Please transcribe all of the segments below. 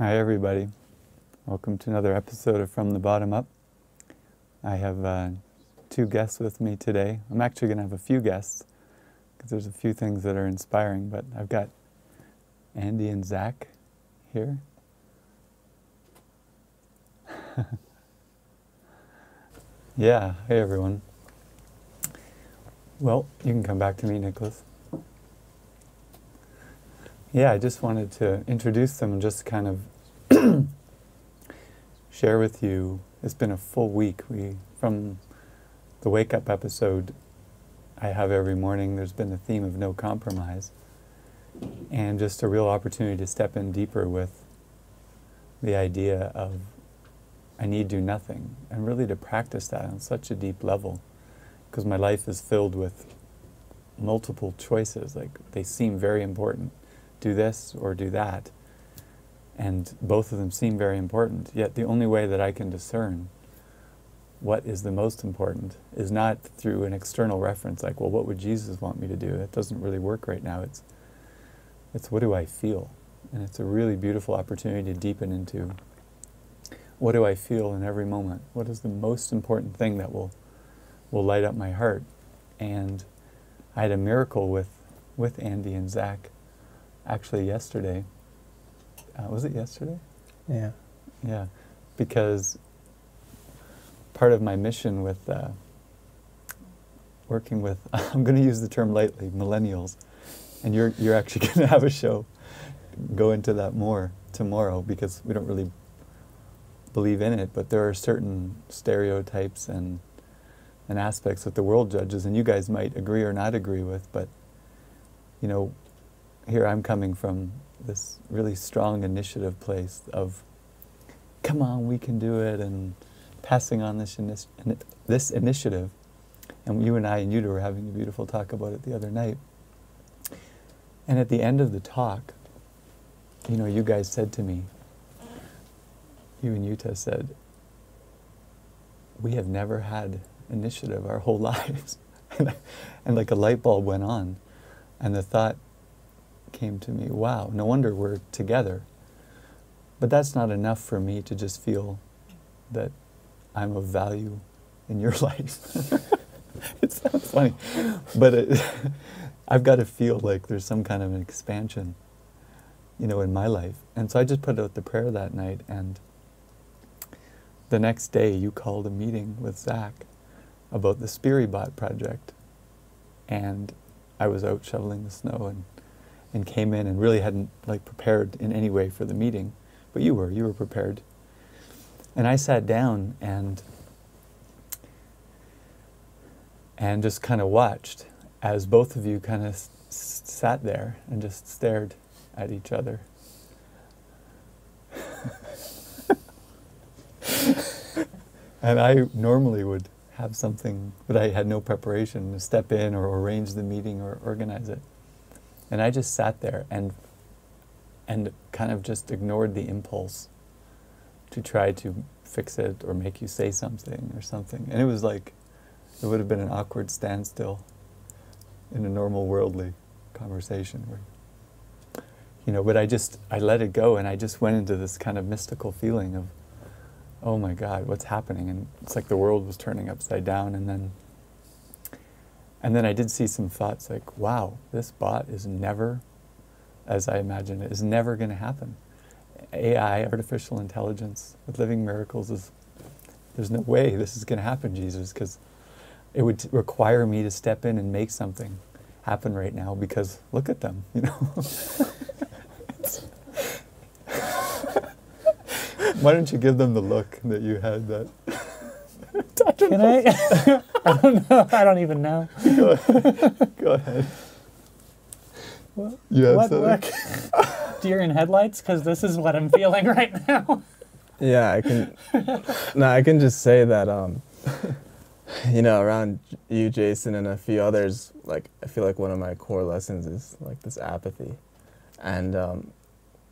Hi, everybody. Welcome to another episode of From the Bottom Up. I have uh, two guests with me today. I'm actually going to have a few guests because there's a few things that are inspiring, but I've got Andy and Zach here. yeah, hey everyone. Well, you can come back to me, Nicholas. Yeah, I just wanted to introduce them and just kind of share with you. It's been a full week. We from the wake up episode I have every morning. There's been a theme of no compromise, and just a real opportunity to step in deeper with the idea of I need do nothing, and really to practice that on such a deep level, because my life is filled with multiple choices. Like they seem very important do this or do that. And both of them seem very important. Yet the only way that I can discern what is the most important is not through an external reference like, well, what would Jesus want me to do? That doesn't really work right now. It's, it's what do I feel? And it's a really beautiful opportunity to deepen into what do I feel in every moment? What is the most important thing that will, will light up my heart? And I had a miracle with, with Andy and Zach actually yesterday. Uh, was it yesterday? Yeah. Yeah, because part of my mission with uh, working with, I'm going to use the term lightly, millennials, and you're, you're actually going to have a show go into that more tomorrow because we don't really believe in it, but there are certain stereotypes and and aspects that the world judges, and you guys might agree or not agree with, but you know, here I'm coming from this really strong initiative place of, come on, we can do it, and passing on this, this initiative. And you and I and you were having a beautiful talk about it the other night. And at the end of the talk, you know, you guys said to me, you and Yuta said, we have never had initiative our whole lives. and, and like a light bulb went on. And the thought came to me, wow, no wonder we're together. But that's not enough for me to just feel that I'm of value in your life. it sounds funny, but it, I've got to feel like there's some kind of an expansion, you know, in my life. And so I just put out the prayer that night, and the next day you called a meeting with Zach about the Spiribot project, and I was out shoveling the snow and and came in and really hadn't like prepared in any way for the meeting, but you were, you were prepared. And I sat down and and just kind of watched as both of you kind of s- sat there and just stared at each other. and I normally would have something, but I had no preparation to step in or arrange the meeting or organize it. And I just sat there and and kind of just ignored the impulse to try to fix it or make you say something or something. And it was like it would have been an awkward standstill in a normal worldly conversation where you know, but I just I let it go and I just went into this kind of mystical feeling of oh my god, what's happening? And it's like the world was turning upside down and then and then I did see some thoughts like, wow, this bot is never, as I imagine it, is never going to happen. AI, artificial intelligence, with living miracles is, there's no way this is going to happen, Jesus, because it would require me to step in and make something happen right now because look at them, you know. Why don't you give them the look that you had that? I Can I? I don't know. I don't even know. Go ahead. Go ahead. What? You have what something? look? Deer in headlights? Because this is what I'm feeling right now. Yeah, I can. no, I can just say that. Um, you know, around you, Jason, and a few others, like I feel like one of my core lessons is like this apathy, and um,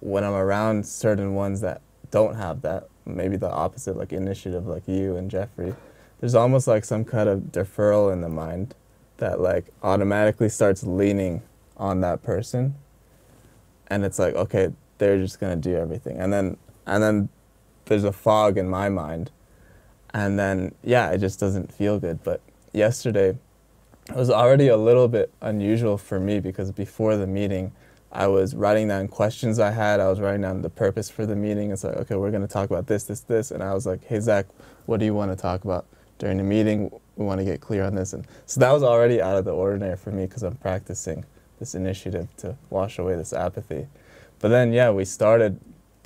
when I'm around certain ones that don't have that, maybe the opposite, like initiative, like you and Jeffrey, there's almost like some kind of deferral in the mind that like automatically starts leaning on that person, and it's like okay, they're just gonna do everything, and then and then there's a fog in my mind, and then yeah, it just doesn't feel good. But yesterday, it was already a little bit unusual for me because before the meeting, I was writing down questions I had. I was writing down the purpose for the meeting. It's like, okay, we're going to talk about this, this, this. And I was like, hey, Zach, what do you want to talk about during the meeting? We want to get clear on this. And so that was already out of the ordinary for me because I'm practicing this initiative to wash away this apathy. But then, yeah, we started,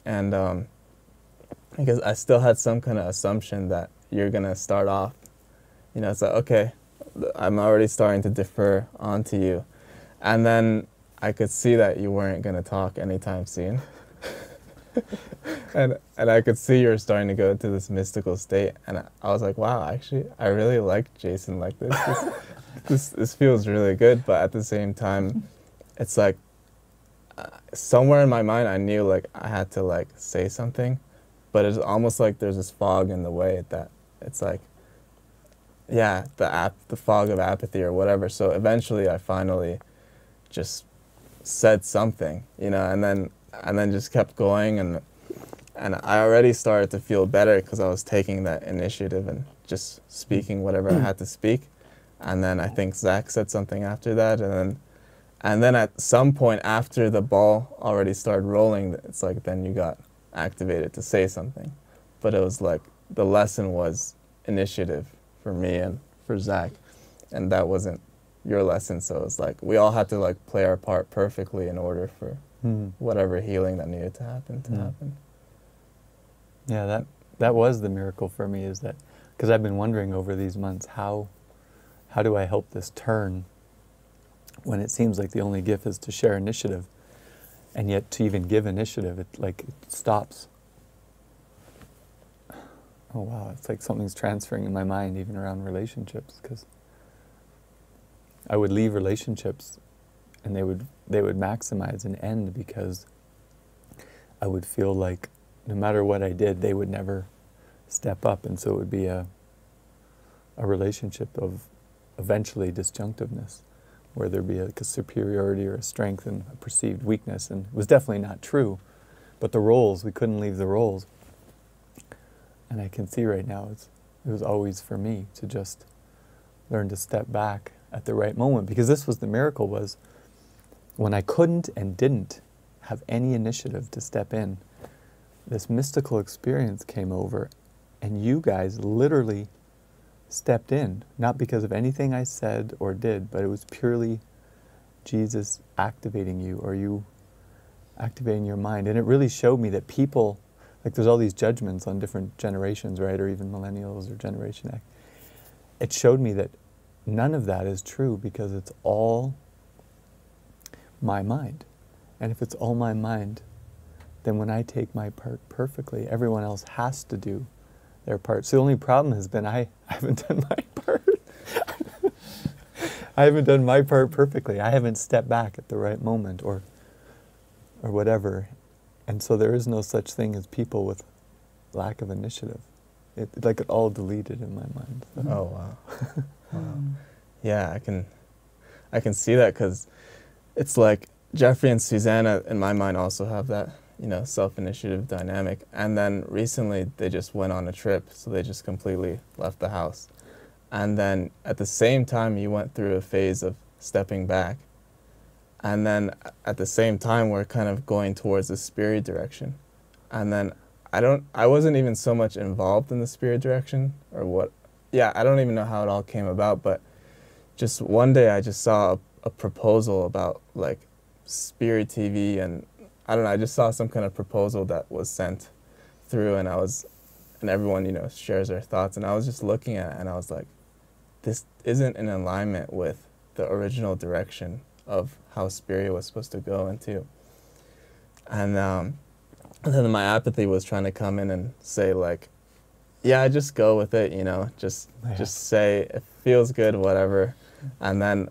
and um, because I still had some kind of assumption that you're going to start off. You know, it's like, okay, I'm already starting to defer onto you. And then I could see that you weren't going to talk anytime soon. and and I could see you were starting to go into this mystical state, and I, I was like, wow, actually, I really like Jason like this. This, this. this feels really good, but at the same time, it's like uh, somewhere in my mind, I knew like I had to like say something, but it's almost like there's this fog in the way that it's like, yeah, the app, the fog of apathy or whatever. So eventually, I finally just said something, you know, and then and then just kept going and and I already started to feel better because I was taking that initiative and just speaking whatever I mm. had to speak. And then I think Zach said something after that, and then and then at some point after the ball already started rolling, it's like then you got activated to say something. But it was like the lesson was initiative for me and for Zach, and that wasn't your lesson. So it's like we all had to like play our part perfectly in order for Mm. whatever healing that needed to happen to Mm. happen. Yeah, that that was the miracle for me is that because I've been wondering over these months how how do I help this turn when it seems like the only gift is to share initiative and yet to even give initiative it like it stops. Oh wow, it's like something's transferring in my mind even around relationships because I would leave relationships and they would they would maximize and end because I would feel like no matter what I did, they would never step up, and so it would be a a relationship of eventually disjunctiveness, where there'd be a, a superiority or a strength and a perceived weakness, and it was definitely not true. But the roles, we couldn't leave the roles, and I can see right now it's it was always for me to just learn to step back at the right moment because this was the miracle was when I couldn't and didn't have any initiative to step in, this mystical experience came over, and you guys literally stepped in, not because of anything I said or did, but it was purely Jesus activating you or you activating your mind. And it really showed me that people, like there's all these judgments on different generations, right, or even millennials or Generation X. It showed me that none of that is true because it's all my mind. And if it's all my mind, then when I take my part perfectly, everyone else has to do their part. So the only problem has been I, I haven't done my part. I haven't done my part perfectly. I haven't stepped back at the right moment or or whatever. And so there is no such thing as people with lack of initiative. It, like it all deleted in my mind. So. Oh wow. wow. Yeah, I can I can see that because it's like Jeffrey and Susanna in my mind also have that you know self-initiative dynamic. And then recently they just went on a trip so they just completely left the house. And then at the same time you went through a phase of stepping back. And then at the same time we're kind of going towards the spirit direction. And then i don't i wasn't even so much involved in the spirit direction or what yeah i don't even know how it all came about but just one day i just saw a, a proposal about like spirit tv and i don't know i just saw some kind of proposal that was sent through and i was and everyone you know shares their thoughts and i was just looking at it and i was like this isn't in alignment with the original direction of how spirit was supposed to go into and um, and then my apathy was trying to come in and say like yeah just go with it you know just Yeah. just say it feels good whatever and then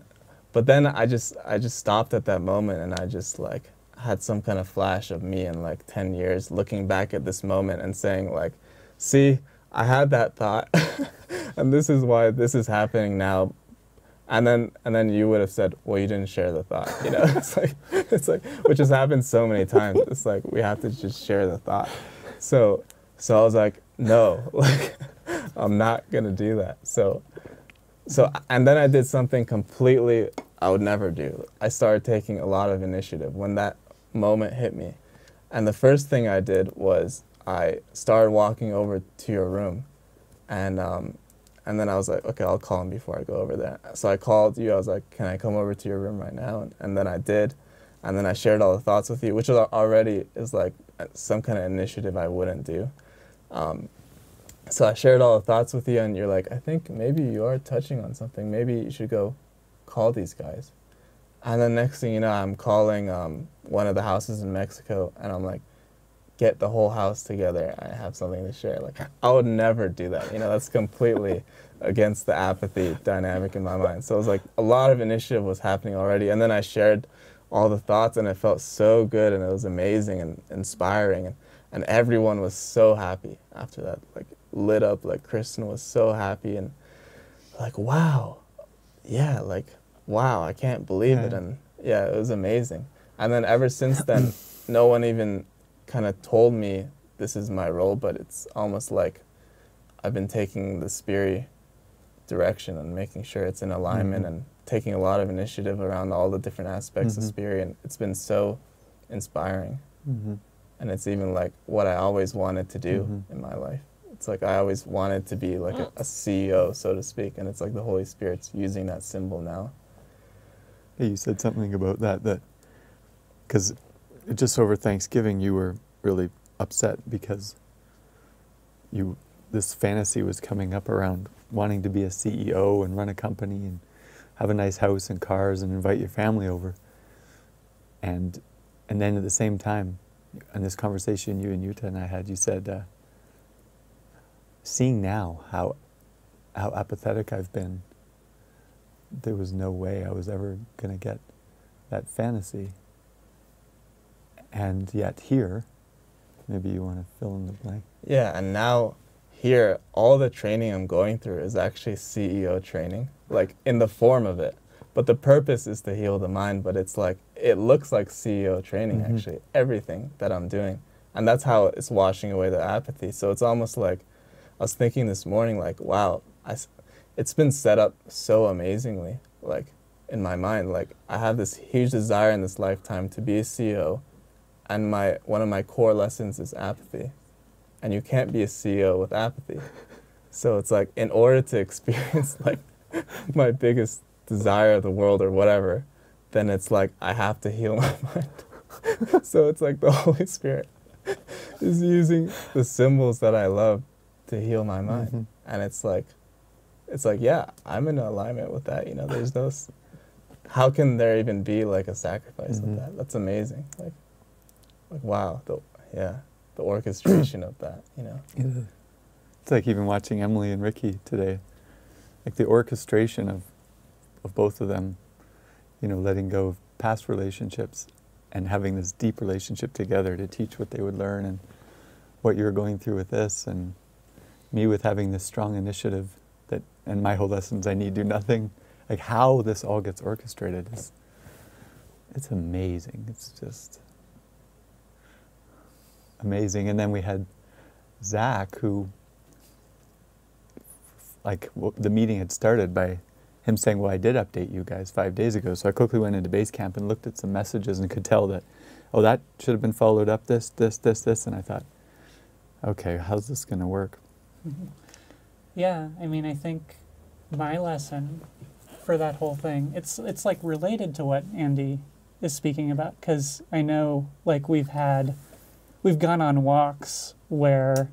but then i just i just stopped at that moment and i just like had some kind of flash of me in like 10 years looking back at this moment and saying like see i had that thought and this is why this is happening now and then and then you would have said, "Well, you didn't share the thought." You know, it's like it's like which has happened so many times. It's like we have to just share the thought. So so I was like, "No, like I'm not gonna do that." So so and then I did something completely I would never do. I started taking a lot of initiative when that moment hit me. And the first thing I did was I started walking over to your room, and um, and then I was like, okay, I'll call him before I go over there. So I called you. I was like, can I come over to your room right now? And, and then I did, and then I shared all the thoughts with you, which already is like some kind of initiative I wouldn't do. Um, so I shared all the thoughts with you, and you're like, I think maybe you are touching on something. Maybe you should go call these guys. And then next thing you know, I'm calling um, one of the houses in Mexico, and I'm like, get the whole house together. I have something to share. Like I would never do that. You know, that's completely against the apathy dynamic in my mind. So it was like a lot of initiative was happening already, and then I shared all the thoughts, and it felt so good, and it was amazing and inspiring, and and everyone was so happy after that. Like lit up. Like Kristen was so happy, and like wow, yeah, like wow, I can't believe yeah. it, and yeah, it was amazing. And then ever since then, no one even kind of told me this is my role, but it's almost like I've been taking the spirit direction and making sure it's in alignment mm-hmm. and taking a lot of initiative around all the different aspects mm-hmm. of spirit. And it's been so inspiring. Mm-hmm. And it's even like what I always wanted to do mm-hmm. in my life. It's like I always wanted to be like a, a CEO, so to speak. And it's like the Holy Spirit's using that symbol now. Yeah, you said something about that, that because just over Thanksgiving, you were really upset because you this fantasy was coming up around wanting to be a CEO and run a company and have a nice house and cars and invite your family over. And and then at the same time, in this conversation you and Yuta and I had, you said, uh, seeing now how how apathetic I've been, there was no way I was ever going to get that fantasy. And yet here, maybe you want to fill in the blank. Yeah, and now here, all the training I'm going through is actually CEO training, like in the form of it. But the purpose is to heal the mind, but it's like, it looks like CEO training mm-hmm. actually, everything that I'm doing. And that's how it's washing away the apathy. So it's almost like, I was thinking this morning, like, wow, I, it's been set up so amazingly, like in my mind. Like I have this huge desire in this lifetime to be a CEO and my one of my core lessons is apathy and you can't be a ceo with apathy so it's like in order to experience like my biggest desire of the world or whatever then it's like i have to heal my mind so it's like the holy spirit is using the symbols that i love to heal my mind mm-hmm. and it's like it's like yeah i'm in alignment with that you know there's no how can there even be like a sacrifice mm-hmm. with that that's amazing like like wow, the yeah, the orchestration of that, you know. Yeah. It's like even watching Emily and Ricky today, like the orchestration of of both of them, you know, letting go of past relationships and having this deep relationship together to teach what they would learn and what you're going through with this and me with having this strong initiative that and my whole lessons I need do nothing like how this all gets orchestrated is it's amazing it's just amazing. And then we had Zach, who, like, the meeting had started by him saying, Well, I did update you guys five days ago. So I quickly went into Basecamp and looked at some messages and could tell that, oh, that should have been followed up this, this, this, this. And I thought, okay, how's this going to work? Yeah, I mean, I think my lesson for that whole thing, it's, it's like related to what Andy is speaking about because I know, like, we've had we've gone on walks where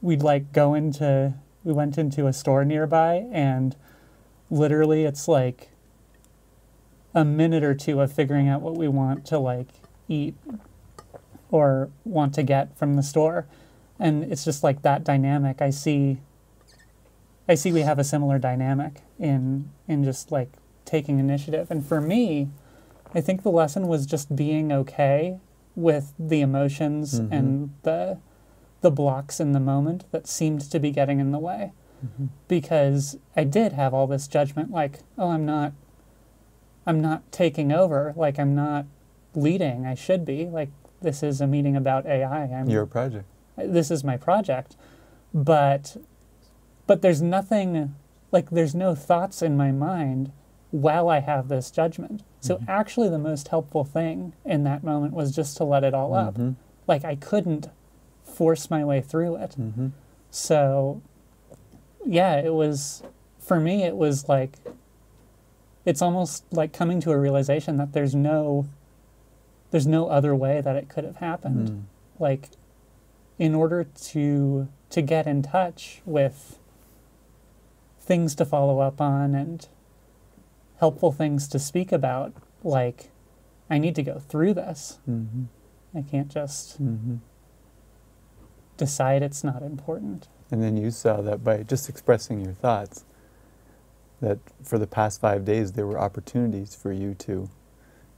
we'd like go into we went into a store nearby and literally it's like a minute or two of figuring out what we want to like eat or want to get from the store and it's just like that dynamic i see i see we have a similar dynamic in in just like taking initiative and for me i think the lesson was just being okay with the emotions mm-hmm. and the the blocks in the moment that seemed to be getting in the way. Mhm. because I did have all this judgment like, oh, I'm not I'm not taking over, like I'm not leading. I should be. Like this is a meeting about AI. I'm Your project. This is my project. But but there's nothing like there's no thoughts in my mind while I have this judgment. So Mhm. actually the most helpful thing in that moment was just to let it all up. Mhm. Like I couldn't force my way through it. Mhm. So, yeah, it was, for me, it was like, it's almost like coming to a realization that there's no, there's no other way that it could have happened. Mm. Like, in order to, to get in touch with things to follow up on and helpful things to speak about, like, I need to go through this. Mhm. I can't just Mhm. decide it's not important. And then you saw that by just expressing your thoughts, that for the past five days there were opportunities for you to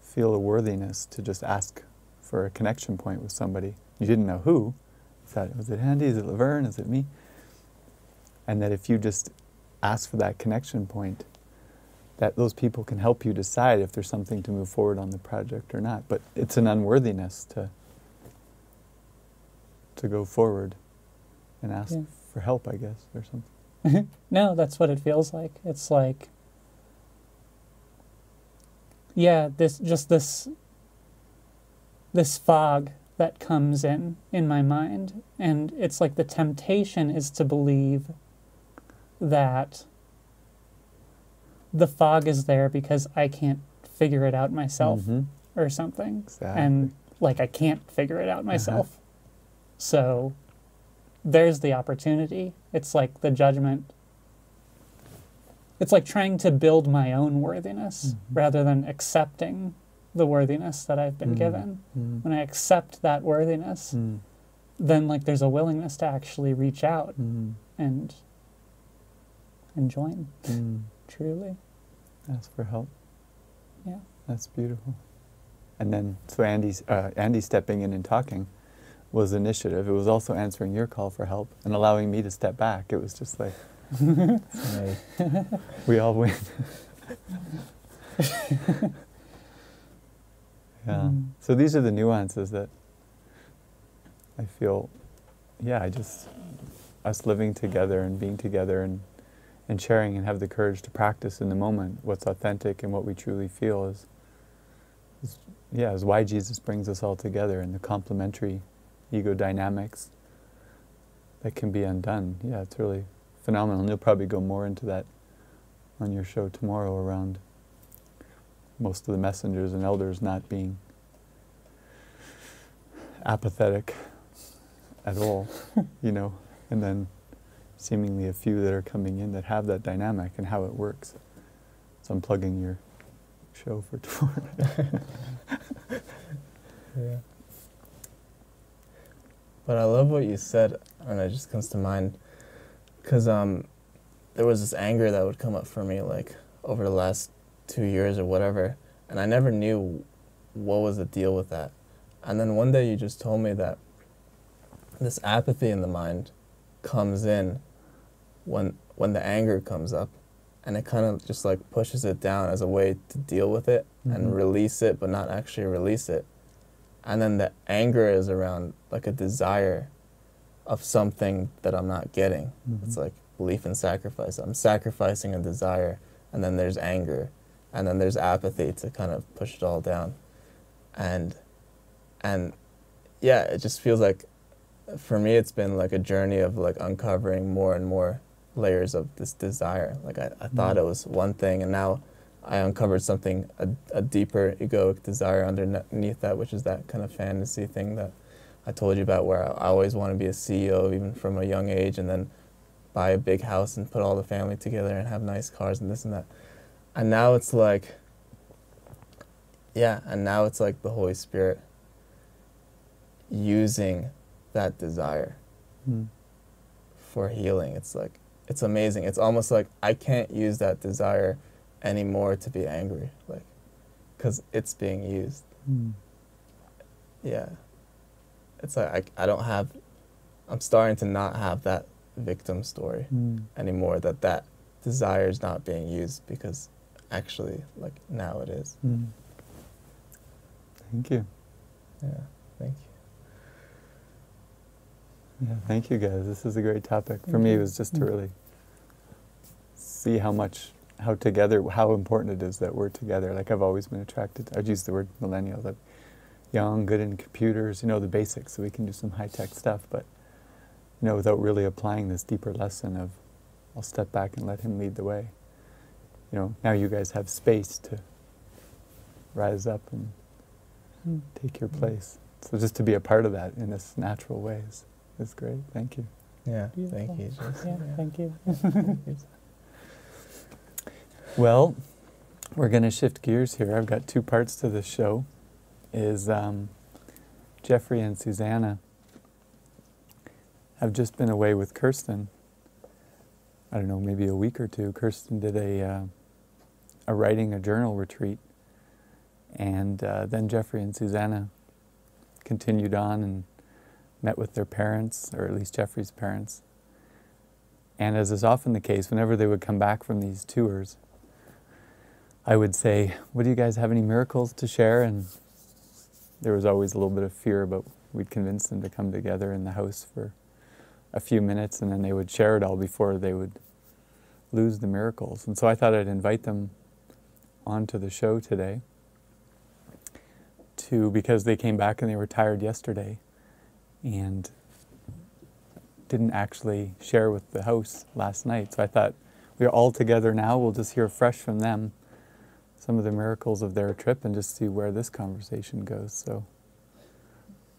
feel a worthiness to just ask for a connection point with somebody. You didn't know who. Thought, was it Andy? Is it Laverne? Is it me? And that if you just ask for that connection point, that those people can help you decide if there's something to move forward on the project or not. But it's an unworthiness to to go forward and ask Yeah. for help, I guess, or something. No, that's what it feels like. It's like, yeah, this just this this fog that comes in in my mind, and it's like the temptation is to believe that the fog is there because I can't figure it out myself Mhm. or something, Exactly. and like I can't figure it out myself. So there's the opportunity. It's like the judgment. It's like trying to build my own worthiness Mhm. rather than accepting the worthiness that I've been Mm. given. Mm. When I accept that worthiness, Mm. then like there's a willingness to actually reach out Mm. and and join Mm. truly. Ask for help. Yeah. That's beautiful. And then, so Andy's, uh, Andy stepping in and talking was initiative. It was also answering your call for help and allowing me to step back. It was just like, we all win. yeah. Mm. So these are the nuances that I feel, yeah, I just, us living together and being together and, and sharing and have the courage to practice in the moment what's authentic and what we truly feel is, is yeah, is why Jesus brings us all together and the complementary ego dynamics that can be undone. Yeah, it's really phenomenal. And you'll probably go more into that on your show tomorrow around most of the messengers and elders not being apathetic at all, you know, and then seemingly a few that are coming in that have that dynamic and how it works. So I'm plugging your show for tomorrow. Yeah. But I love what you said, and it just comes to mind, because um, there was this anger that would come up for me like over the last two years or whatever, and I never knew what was the deal with that. And then one day you just told me that this apathy in the mind comes in when when the anger comes up, and it kind of just like pushes it down as a way to deal with it Mhm. and release it, but not actually release it. And then the anger is around like a desire of something that I'm not getting. It's Mhm. like belief in sacrifice. I'm sacrificing a desire, and then there's anger, and then there's apathy to kind of push it all down. And and yeah, it just feels like for me it's been like a journey of like uncovering more and more layers of this desire. Like I, I thought Mhm. it was one thing and now I uncovered something a, a deeper egoic desire underneath that, which is that kind of fantasy thing that I told you about where I, I always want to be a CEO even from a young age and then buy a big house and put all the family together and have nice cars and this and that. And now it's like yeah, and now it's like the Holy Spirit using that desire Mm. for healing. It's like it's amazing. It's almost like I can't use that desire anymore to be angry, like because it's being used. Mm. Yeah, it's like I, I don't have. I'm starting to not have that victim story Mm. anymore. That that desire is not being used because actually, like now it is. Mm. Thank you. Yeah. Thank you. Yeah, thank you guys. This is a great topic. For me, it was just to Mm. really see how much, how together, how important it is that we're together. Like I've always been attracted. I'd use the word millennial, like young, good in computers, you know, the basics, so we can do some high tech stuff. But you know, without really applying this deeper lesson of, I'll step back and let him lead the way. You know, now you guys have space to rise up and Mm. take your place. So just to be a part of that in this natural way is, is great. Thank you. Yeah. Beautiful. Thank you. Yeah, thank you. Thank you. Well, we're going to shift gears here. I've got two parts to this show. Is um, Jeffrey and Susanna have just been away with Kirsten. I don't know, maybe a week or two. Kirsten did a uh, a writing a journal retreat, and uh, then Jeffrey and Susanna continued on and met with their parents, or at least Jeffrey's parents. And as is often the case, whenever they would come back from these tours, I would say, What do you guys have any miracles to share? And there was always a little bit of fear but we'd convince them to come together in the house for a few minutes and then they would share it all before they would lose the miracles. And so I thought I'd invite them onto the show today to because they came back and they were tired yesterday and didn't actually share with the house last night. So I thought we're all together now. We'll just hear fresh from them some of the miracles of their trip and just see where this conversation goes. So,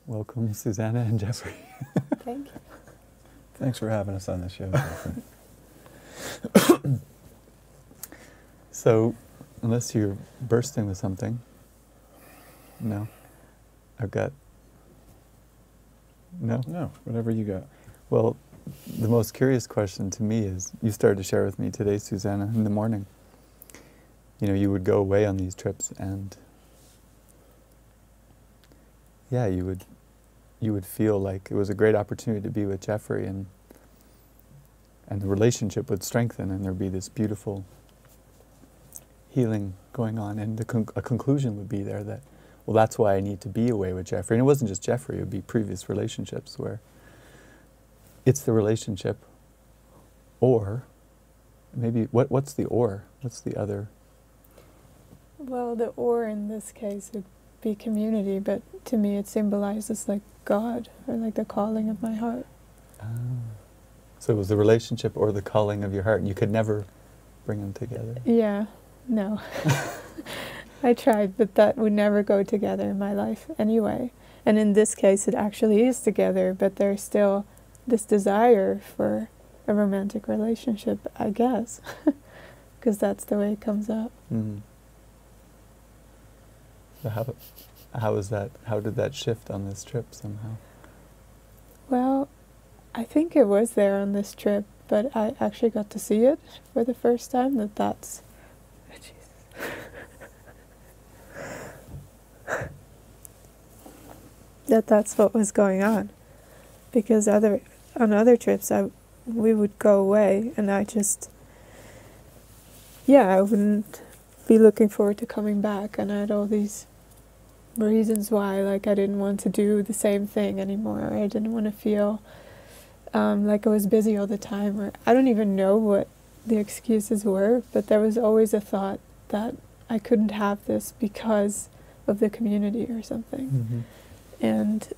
welcome, Susanna and Jeffrey. Thank you. Thanks for having us on the show. So, unless you're bursting with something, no, I've got no. no, whatever you got. Well, the most curious question to me is you started to share with me today, Susanna, in the morning. You know, you would go away on these trips and yeah, you would you would feel like it was a great opportunity to be with Jeffrey and and the relationship would strengthen and there'd be this beautiful healing going on and the con- a conclusion would be there that well that's why I need to be away with Jeffrey and it wasn't just Jeffrey it would be previous relationships where it's the relationship or maybe what what's the or what's the other Well, the or in this case would be community, but to me it symbolizes like God or like the calling of my heart. Ah. So it was the relationship or the calling of your heart and you could never bring them together Yeah, no. I tried, but that would never go together in my life anyway. And in this case, it actually is together, but there's still this desire for a romantic relationship, I guess, because that's the way it comes up. mm. so how how was that how did that shift on this trip somehow Well, I think it was there on this trip, but I actually got to see it for the first time. That that's. Oh, that that's what was going on, because other on other trips I we would go away and I just. Yeah, I wouldn't be looking forward to coming back, and I had all these reasons why like I didn't want to do the same thing anymore. I didn't want to feel um, like I was busy all the time, or I don't even know what the excuses were, but there was always a thought that I couldn't have this because of the community or something. mm-hmm. And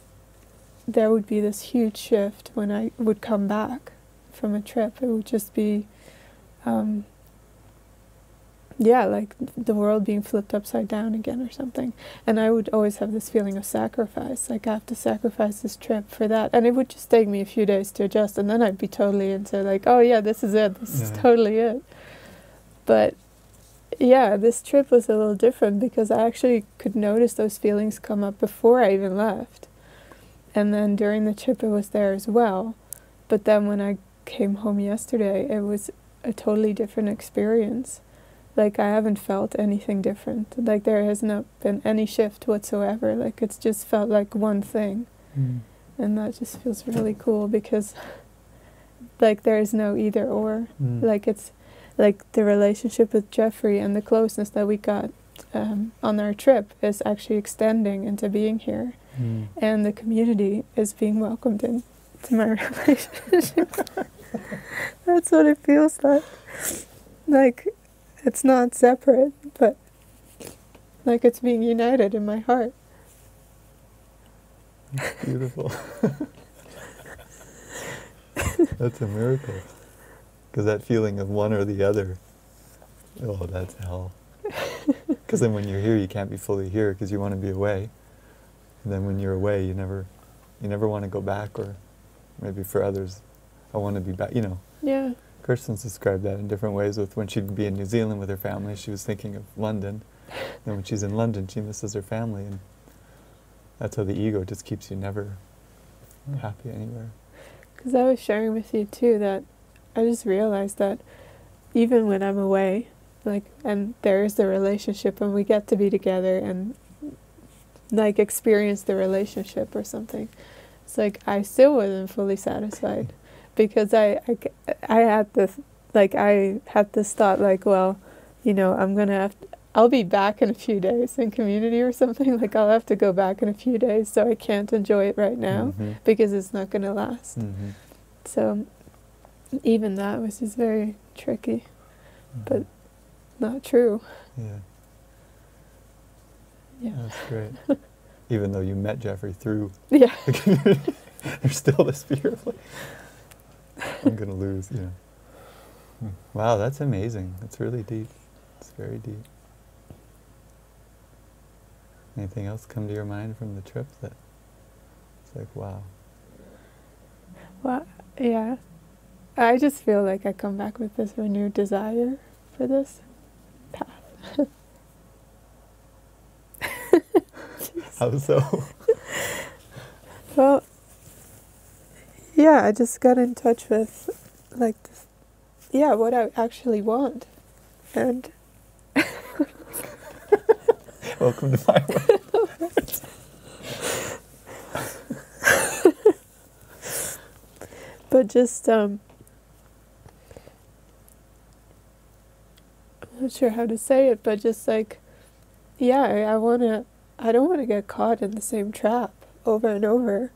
there would be this huge shift when I would come back from a trip. It would just be, um, yeah, like the world being flipped upside down again or something. And I would always have this feeling of sacrifice. Like I have to sacrifice this trip for that. And it would just take me a few days to adjust. And then I'd be totally into, like, oh, yeah, this is it. This is totally it. But yeah, this trip was a little different because I actually could notice those feelings come up before I even left. And then during the trip, it was there as well. But then when I came home yesterday, it was a totally different experience. Like, I haven't felt anything different. Like, there has not been any shift whatsoever. Like, it's just felt like one thing. Mm. And that just feels really cool because like there's no either or. Mm. Like it's like the relationship with Jeffrey and the closeness that we got um, on our trip is actually extending into being here, Mm. and the community is being welcomed into my relationship. That's what it feels like. Like it's not separate, but like it's being united in my heart. Beautiful. that's a miracle. Because that feeling of one or the other, oh, that's hell. Because then when you're here, you can't be fully here because you want to be away. And then when you're away, you never, you never want to go back. Or maybe for others, I want to be back. You know, Yeah. Kirsten's described that in different ways. With when she'd be in New Zealand with her family, she was thinking of London. Then when she's in London, she misses her family, and that's how the ego just keeps you never mm. happy anywhere. Because I was sharing with you too that I just realized that even when I'm away, like, and there is the relationship, and we get to be together and like experience the relationship or something, it's like I still wasn't fully satisfied because I, I, I had this, like, I had this thought, like, well, you know, I'm gonna have, I'll be back in a few days in community or something, like, I'll have to go back in a few days, so I can't enjoy it right now Mhm. because it's not gonna last. Mhm. So even that was just very tricky, but Mhm. not true. yeah, Yeah. that's great. Even though you met Jeffrey through Yeah. the community, there's still this fear of like, I'm gonna lose. Yeah. Wow, that's amazing. That's really deep. It's very deep. Anything else come to your mind from the trip that it's like, wow. Well, yeah. I just feel like I come back with this renewed desire for this path. How so? Well, yeah, I just got in touch with, like, this, yeah, what I actually want. And Welcome to my world. but just um I'm not sure how to say it, but just like yeah, I, I wanna I don't wanna get caught in the same trap over and over.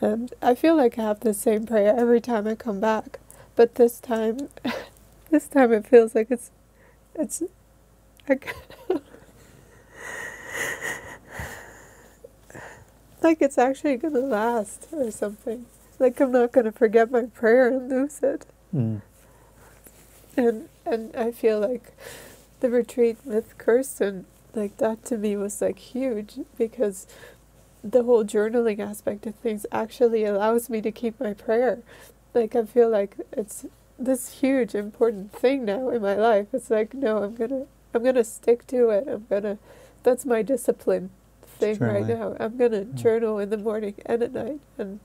And I feel like I have the same prayer every time I come back. But this time this time it feels like it's it's like like it's actually gonna last or something. Like I'm not gonna forget my prayer and lose it. Mm. And and I feel like the retreat with Kirsten, like that to me was like huge because the whole journaling aspect of things actually allows me to keep my prayer. Like I feel like it's this huge important thing now in my life. It's like no, I'm gonna I'm gonna stick to it. I'm gonna that's my discipline thing right now. I'm gonna Mm. journal in the morning and at night and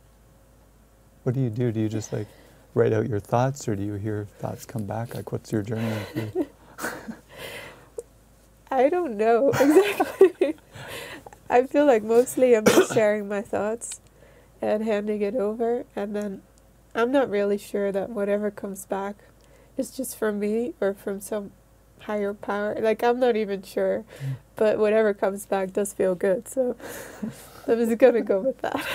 What do you do? Do you just like write out your thoughts, or do you hear thoughts come back? Like, what's your journaling? I don't know exactly. I feel like mostly I'm just sharing my thoughts and handing it over, and then I'm not really sure that whatever comes back is just from me or from some higher power. Like, I'm not even sure, Mm. but whatever comes back does feel good, so I'm just gonna go with that.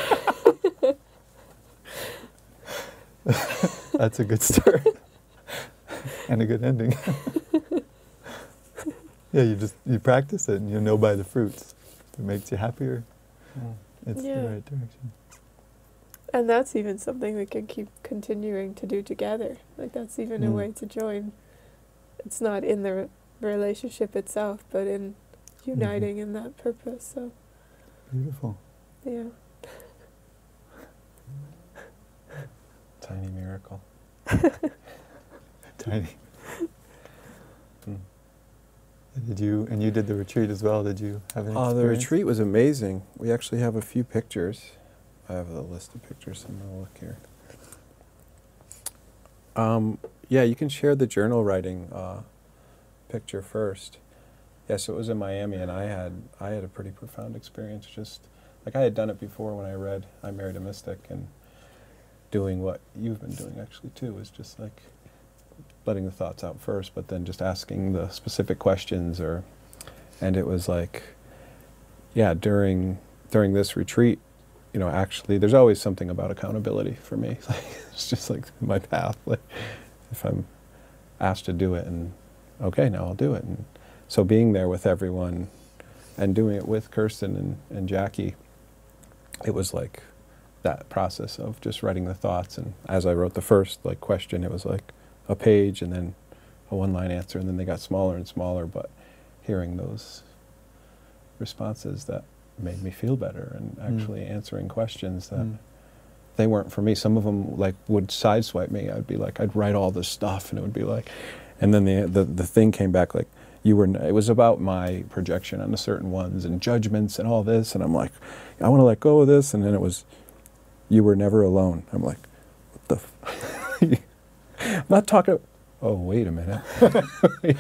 That's a good start and a good ending. yeah, you just you practice it, and you know by the fruits. If it makes you happier, Mm. it's Yeah. the right direction. And that's even something we can keep continuing to do together. Like that's even a Mm. way to join. It's not in the re- relationship itself, but in uniting in that purpose. So Beautiful. yeah, Tiny miracle. Tiny. Did you and you did the retreat as well? Did you have an Uh, the retreat was amazing. We actually have a few pictures. I have a list of pictures. I'm gonna look here. Um, yeah, you can share the journal writing uh, picture first. Yes, it was in Miami, and I had I had a pretty profound experience. Just like I had done it before when I read "I Married a Mystic," and doing what you've been doing actually too is just like letting the thoughts out first but then just asking the specific questions or and it was like yeah during during this retreat you know actually there's always something about accountability for me. It's just like my path. Like if i'm asked to do it and okay now i'll do it. And so being there with everyone and doing it with kirsten and, and jackie it was like that process of just writing the thoughts. And as i wrote the first like question it was like a page and then a one line answer and then they got smaller and smaller but hearing those responses that made me feel better and Mm. actually answering questions that Mm. they weren't for me some of them like would sideswipe me i'd be like i'd write all this stuff and it would be like and then the the, the thing came back like you were. It was about my projection on the certain ones and judgments and all this and i'm like i want to let go of this and then it was you were never alone i'm like what the f- i'm not talking oh wait a minute.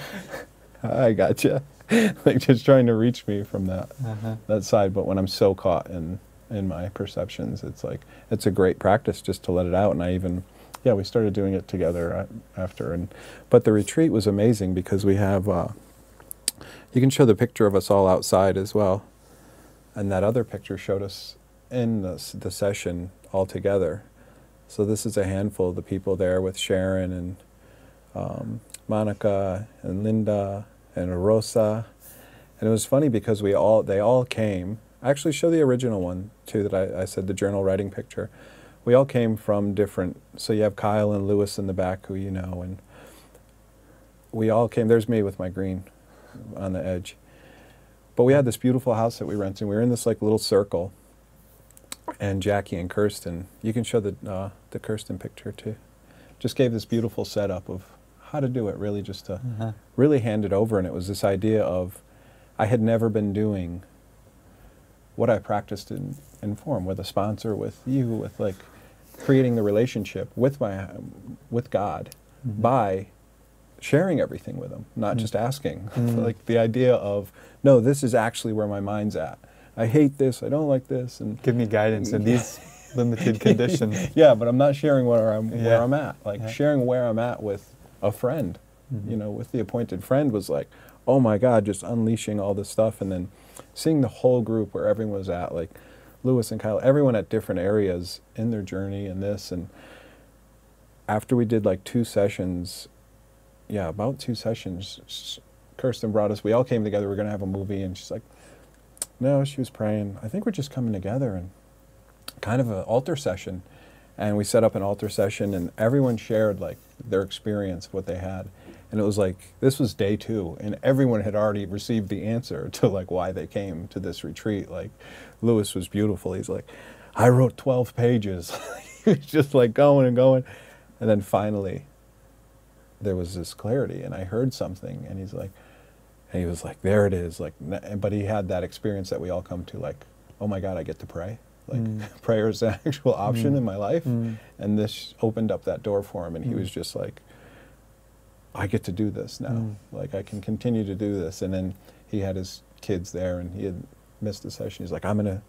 I got gotcha. Like just trying to reach me from that Uh-huh. that side. But when i'm so caught in in my perceptions it's like it's a great practice just to let it out. And i even yeah we started doing it together uh, after. And but the retreat was amazing because we have uh, you can show the picture of us all outside as well. And that other picture showed us in the, the session all together so this is a handful of the people there with sharon and um, monica and linda and rosa and it was funny because we all they all came. Actually show the original one too that I, I said the journal writing picture. We all came from different. So you have Kyle and Lewis in the back who you know, and we all came. There's me with my green on the edge. But we had this beautiful house that we rented. We were in this like little circle. And Jackie and Kirsten, you can show the uh, the Kirsten picture too. Just gave this beautiful setup of how to do it. Really, just to Uh-huh. really handed over and it was this idea of I had never been doing what I practiced in, in form with a sponsor, with you, with like creating the relationship with my with God Mhm. by sharing everything with him, not Mm. just asking. Mm. like the idea of no, this is actually where my mind's at. I hate this. I don't like this, and Give me guidance in these limited conditions. yeah, but I'm not sharing where I'm where I'm at. Like Yeah. sharing where I'm at with a friend Mhm. you know, with the appointed friend was like, oh my God, just unleashing all this stuff. And then seeing the whole group where everyone was at, like Lewis and Kyle, everyone at different areas in their journey and this. And after we did like two sessions, yeah, about two sessions, Kirsten brought us, we all came together, we are going to have a movie. And she's like, no, she was praying. I think we're just coming together and kind of an altar session. And we set up an altar session, and everyone shared like their experience, what they had. And it was like this was day two, and everyone had already received the answer to like why they came to this retreat. Like Lewis was beautiful. He's like, I wrote twelve pages. he was just like going and going, and then finally, there was this clarity, and I heard something, and he's like, and he was like, there it is. Like, but he had that experience that we all come to. Like, oh my God, I get to pray. Like Mm. prayer is an actual option Mm. in my life Mm. and this opened up that door for him and he Mm. was just like i get to do this now Mm. like i can continue to do this and then he had his kids there and he had missed the session he's like i'm going to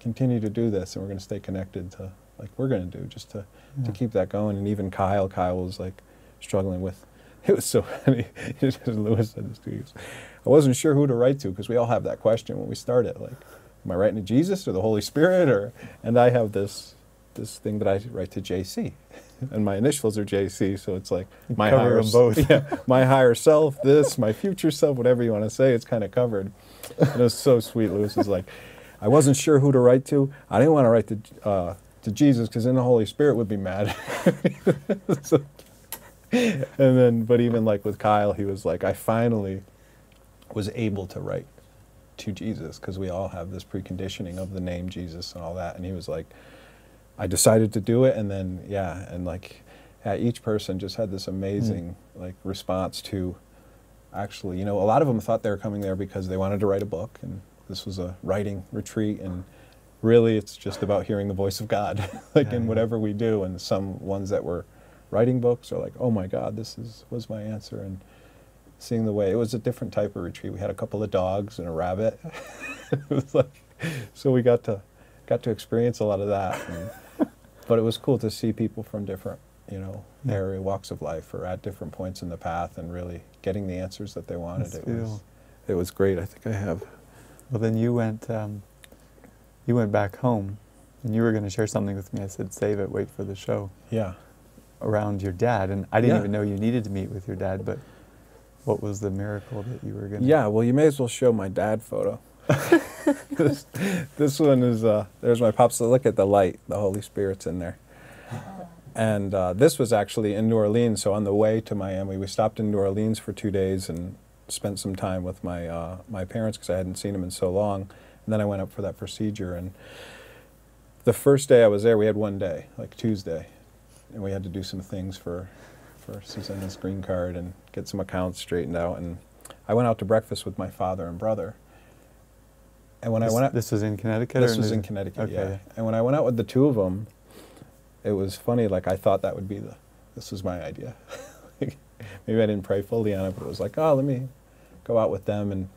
continue to do this and we're going to stay connected to like we're going to do just to, Yeah. to keep that going and even kyle kyle was like struggling with it was so funny. Lewis said this to you. I wasn't sure who to write to because we all have that question when we start it like am i writing to jesus or the holy spirit? or and i have this this thing that i write to jc and my initials are jc so it's like my cover higher both. yeah, my higher self this my future self whatever you want to say it's kind of covered. And it was so sweet. Lewis was like i wasn't sure who to write to. I didn't want to write to uh, to jesus because then the holy spirit would be mad. So- and then but even like with kyle he was like i finally was able to write to jesus because we all have this preconditioning of the name jesus and all that. And he was like i decided to do it. And then yeah and like yeah, each person just had this amazing hmm. like response to actually you know a lot of them thought they were coming there because they wanted to write a book and this was a writing retreat and really it's just about hearing the voice of god like Yeah, in whatever we do and some ones that were writing books or like oh my god this is was my answer and seeing the way it was a different type of retreat we had a couple of dogs and a rabbit it was like so we got to got to experience a lot of that and, but it was cool to see people from different, you know, Yeah. area walks of life or at different points in the path and really getting the answers that they wanted. It was, it was great. I think I have. Well, then you went, um, you went back home, and you were going to share something with me. I said, save it, wait for the show Yeah. Around your dad, and I didn't Yeah. even know you needed to meet with your dad. But what was the miracle that you were going? To? Yeah, well, you may as well show my dad photo. this, this one is, uh, there's my pops. So look at the light. The Holy Spirit's in there. And uh, this was actually in New Orleans. So on the way to Miami, we stopped in New Orleans for two days and spent some time with my, uh, my parents because I hadn't seen them in so long. And then I went up for that procedure. And the first day I was there, we had one day, like Tuesday. And we had to do some things for, for Susanna's green card and get some accounts straightened out. And I went out to breakfast with my father and brother. And when this, I went out, this was in Connecticut. this was in Connecticut, Okay. yeah. And when I went out with the two of them, it was funny. Like I thought that would be the, this was my idea. Like, Maybe I didn't pray fully on it, but it was like, oh, let me go out with them. And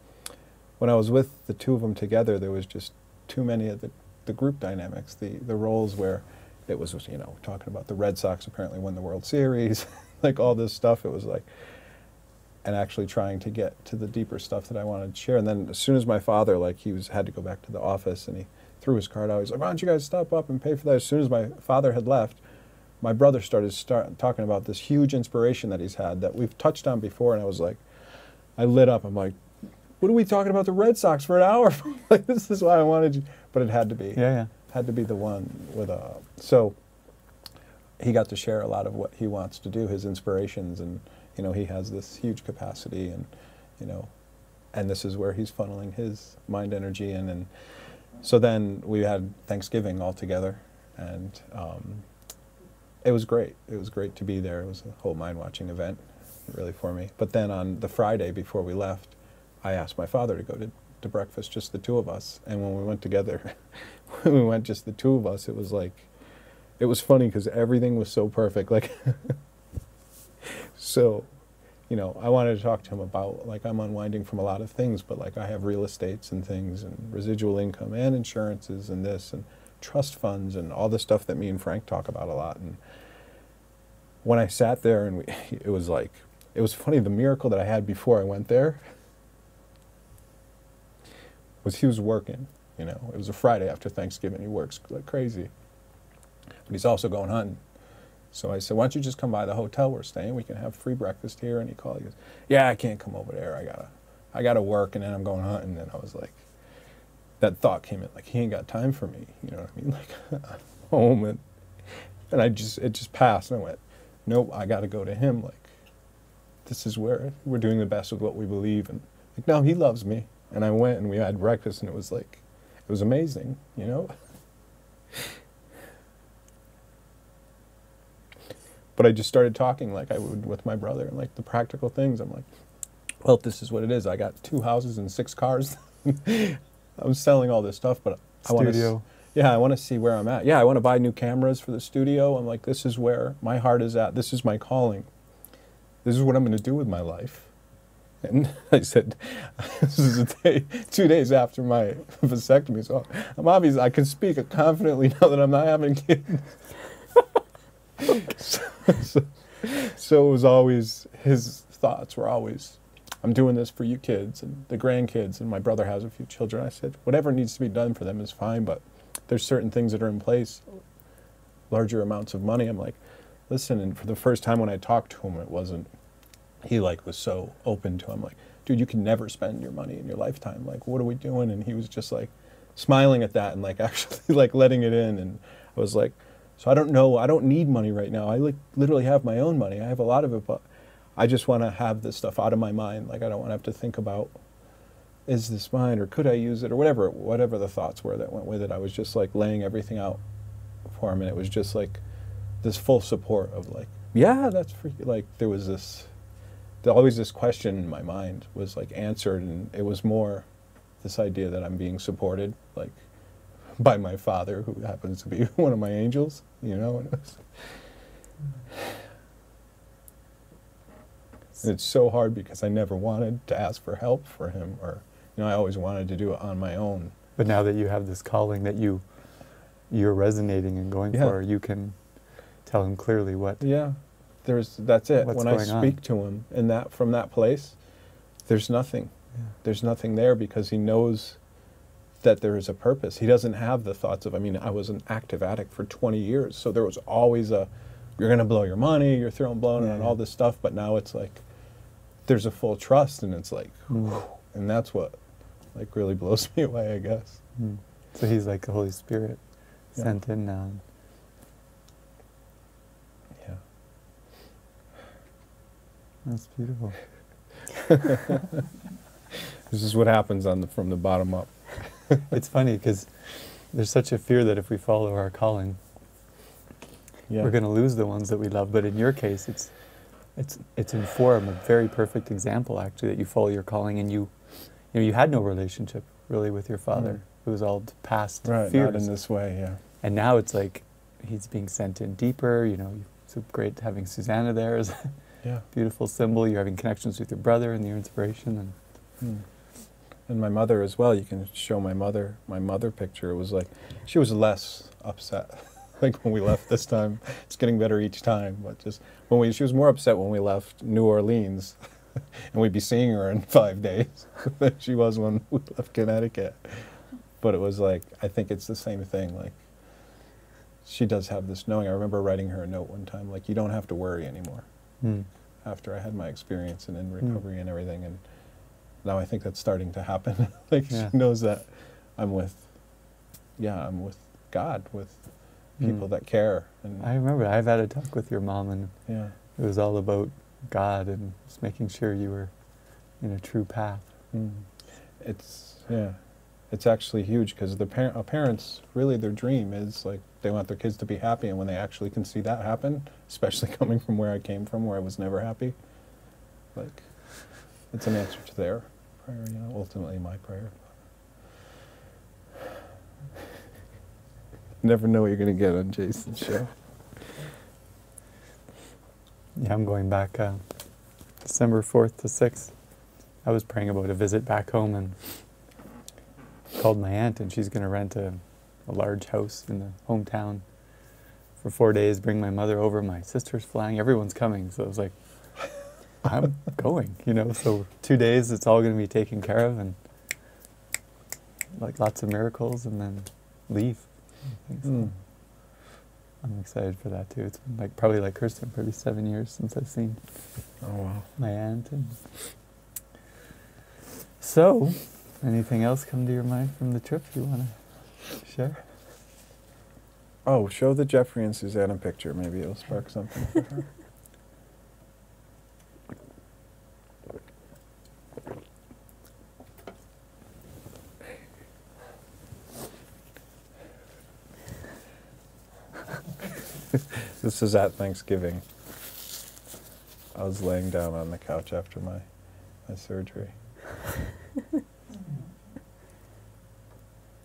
when I was with the two of them together, there was just too many of the, the group dynamics, the the roles where it was, you know, talking about the Red Sox apparently won the World Series, like all this stuff. It was like, and actually trying to get to the deeper stuff that I wanted to share. And then as soon as my father, like he was had to go back to the office and he threw his card out. He's like, "Why don't you guys stop up and pay for that?" As soon as my father had left, my brother started start talking about this huge inspiration that he's had that we've touched on before, and I was like, I lit up. I'm like, "What are we talking about the Red Sox for an hour?" like this is why I wanted you, but it had to be Yeah, yeah. Had to be the one with a so he got to share a lot of what he wants to do his inspirations and you know he has this huge capacity and you know and this is where he's funneling his mind energy in and so then we had thanksgiving all together and um, it was great. It was great to be there. It was a whole mind watching event really for me. But then on the friday before we left i asked my father to go to, to breakfast just the two of us and when we went together we went just the two of us, it was like, it was funny because everything was so perfect. Like, so, you know, I wanted to talk to him about like I'm unwinding from a lot of things, but like I have real estates and things and residual income and insurances and this and trust funds and all the stuff that me and Frank talk about a lot. And when I sat there and we, it was like, it was funny. The miracle that I had before I went there was he was working. You know, it was a Friday after Thanksgiving. He works like crazy, but he's also going hunting. So I said, "Why don't you just come by the hotel we're staying? We can have free breakfast here." And he called. He goes, "Yeah, I can't come over there. I gotta, I gotta work, and then I'm going hunting." And I was like, that thought came in, like he ain't got time for me. You know what I mean? Like I'm home, and and I just it just passed, and I went, "Nope, I got to go to him." Like this is where we're doing the best with what we believe, and like no, he loves me. And I went and we had breakfast, and it was like, it was amazing, you know. But I just started talking like I would with my brother, and like the practical things. I'm like, well, this is what it is. I got two houses and six cars. I'm selling all this stuff, but I want to. Yeah, I want to see where I'm at. Yeah, I want to buy new cameras for the studio. I'm like, this is where my heart is at. This is my calling. This is what I'm going to do with my life. And I said, this is day, two days after my vasectomy. So I'm obvious I can speak confidently now that I'm not having kids. so, so, so it was always, his thoughts were always, I'm doing this for you kids and the grandkids, and my brother has a few children. I said, whatever needs to be done for them is fine, but there's certain things that are in place, larger amounts of money. I'm like, listen, and for the first time when I talked to him, it wasn't, he like was so open to him, like, dude, you can never spend your money in your lifetime. Like, what are we doing? And he was just like smiling at that and like actually like letting it in. And I was like, so I don't know, I don't need money right now. I like literally have my own money. I have a lot of it, but I just want to have this stuff out of my mind. Like, I don't want to have to think about is this mine or could I use it or whatever whatever the thoughts were that went with it. I was just like laying everything out for him, and it was just like this full support of like, yeah, that's you. Like there was this, there always this question in my mind was like answered, and it was more this idea that I'm being supported, like by my father, who happens to be one of my angels, you know. And it was, and it's so hard because I never wanted to ask for help for him, or you know, I always wanted to do it on my own. But now that you have this calling that you you're resonating and going Yeah. for, you can tell him clearly what. Yeah, there's that's it. What's when I going on? speak to him in that from that place, there's nothing. Yeah. There's nothing there because he knows that there is a purpose. He doesn't have the thoughts of I mean, I was an active addict for 20 years, so there was always a you're going to blow your money, you're throwing blown Yeah, and all this stuff, but now it's like there's a full trust and it's like Mm. and that's what like really blows me away, I guess. Mm. So he's like the Holy Spirit Yeah. sent in now. That's beautiful. This is what happens on the from the bottom up. it's funny because there's such a fear that if we follow our calling, Yeah. we're going to lose the ones that we love. But in your case, it's it's it's in form a very perfect example actually that you follow your calling and you you know you had no relationship really with your father. Mm. It was all past right, fears. not in this way, yeah. And now it's like he's being sent in deeper. You know, it's great having Susanna there as Yeah. beautiful symbol. You're having connections with your brother and your inspiration. And Hmm. And my mother as well. You can show my mother my mother picture. It was like she was less upset. like when we left this time, it's getting better each time. But just when we, she was more upset when we left New Orleans, and we'd be seeing her in five days than she was when we left Connecticut. But it was like I think it's the same thing. Like she does have this knowing. I remember writing her a note one time, like you don't have to worry anymore mm, after I had my experience and in Hmm. recovery and everything. And now I think that's starting to happen. like Yeah. she knows that I'm with, yeah, I'm with God, with people Mm. that care. And I remember I've had a talk with your mom, and yeah, it was all about God and just making sure you were in a true path. mm. it's yeah, it's actually huge because the par- parents really their dream is like they want their kids to be happy, and when they actually can see that happen, especially coming from where I came from, where I was never happy, like it's an answer to their prayer. You know, ultimately my prayer. Never know what you're gonna get on Jason's show. Yeah, I'm going back uh, December 4th to 6th. I was praying about a visit back home and called my aunt, and she's going to rent a, a large house in the hometown for four days, bring my mother over. My sister's flying, everyone's coming. So I was like, I'm going, you know. So two days, it's all going to be taken care of, and like lots of miracles, and then leave. So. Mm. I'm excited for that too. It's been like probably like Kirsten, probably seven years since I've seen Oh wow. my aunt. And so, anything else come to your mind from the trip you want to share? Oh, show the Jeffrey and Susanna picture. Maybe it'll spark something for her. this is at Thanksgiving. I was laying down on the couch after my, my surgery.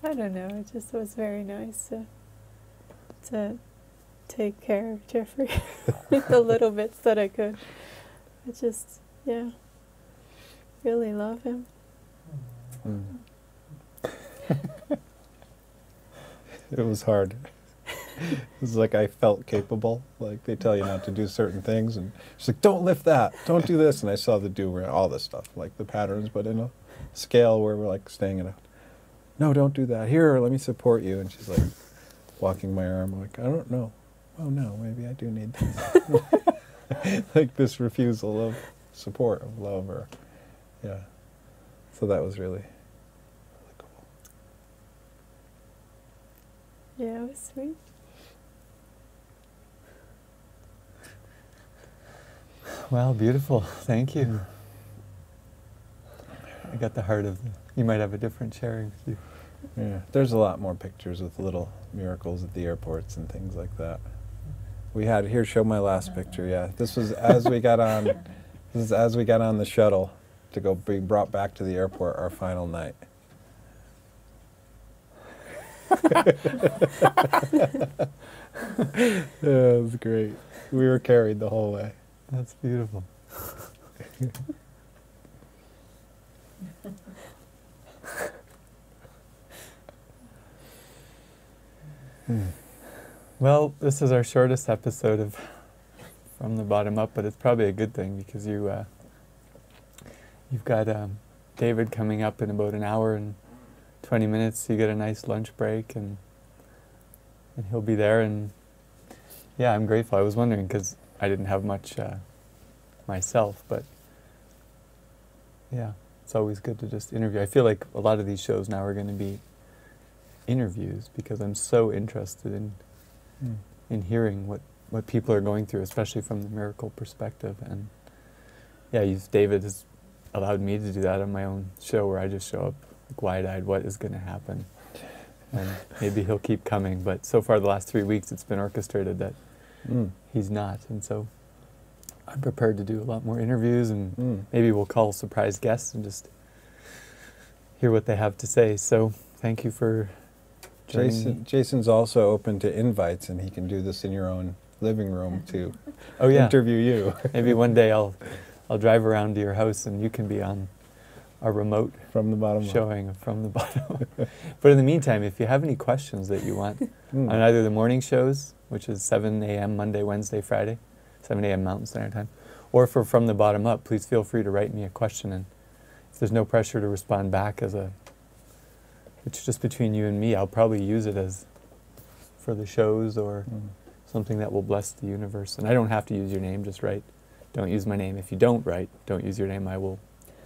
I don't know. It just was very nice to to take care of Jeffrey the little bits that I could. I just yeah, really love him. Mm. it was hard. It was like I felt capable. Like they tell you not to do certain things, and she's like, "Don't lift that. Don't do this." And I saw the do all this stuff, like the patterns, but in a scale where we're like staying it out. No, don't do that. Here, let me support you. And she's like walking my arm. Like, I don't know. Oh no, maybe I do need this. like this refusal of support, of love, or yeah. So that was really, really cool. Yeah, it was sweet. Well, beautiful. Thank you. I got the heart of the. You might have a different sharing with you. Yeah, there's a lot more pictures with little miracles at the airports and things like that. We had here. Show my last picture. Yeah, this was as we got on. This is as we got on the shuttle to go be brought back to the airport. Our final night. yeah, it was great. We were carried the whole way. That's beautiful. Hmm. Well, this is our shortest episode of From the Bottom Up, but it's probably a good thing because you uh, you've got um, David coming up in about an hour and twenty minutes. So you get a nice lunch break, and and he'll be there. And yeah, I'm grateful. I was wondering because I didn't have much uh, myself, but yeah, it's always good to just interview. I feel like a lot of these shows now are going to be interviews because I'm so interested in Hmm. in hearing what, what people are going through, especially from the miracle perspective. And yeah, David has allowed me to do that on my own show where I just show up like wide-eyed, what is going to happen? And maybe he'll keep coming, but so far the last three weeks it's been orchestrated that Mm. he's not. And so I'm prepared to do a lot more interviews and Mm. maybe we'll call surprise guests and just hear what they have to say. So thank you for joining Jason, me. Jason's also open to invites, and he can do this in your own living room to Oh yeah. interview you Maybe one day I'll I'll drive around to your house and you can be on a remote from the bottom up. showing from the bottom. but in the meantime, if you have any questions that you want Mm. on either the morning shows, which is 7 a.m. Monday, Wednesday, Friday, 7 a.m. Mountain Standard Time, or for from the bottom up, please feel free to write me a question. And if there's no pressure to respond back as a, it's just between you and me. I'll probably use it as for the shows or Mm. something that will bless the universe. And I don't have to use your name, just write. Don't use my name. If you don't write, don't use your name. I will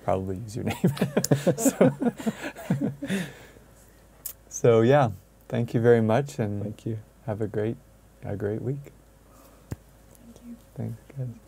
probably use your name. so, so yeah, thank you very much and Thank you. have a great a great week. Guys.